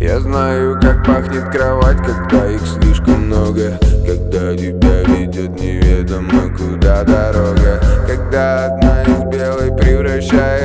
Я знаю, как пахнет кровать, когда их слишком много. Когда тебя ведет неведомо куда дорога. Когда одна из белой превращается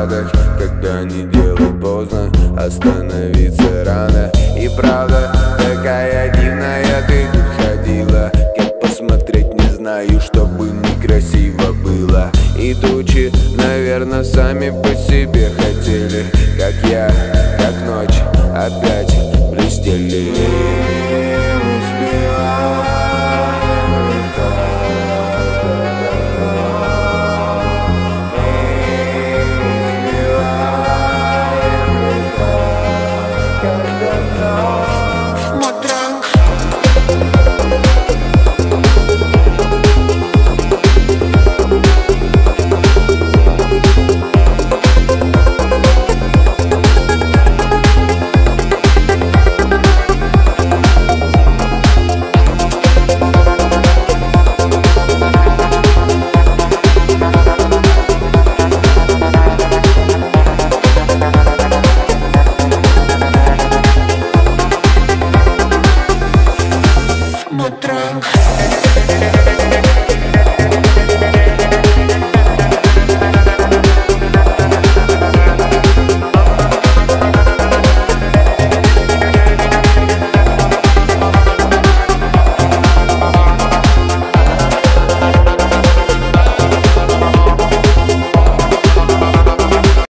осадок Когда не делать поздно, остановиться рано. И правда, такая дивная ты тут ходила. Как посмотреть не знаю, чтобы некрасиво было. И тучи, наверное, сами по себе хотели Как я, как ночь опять блестели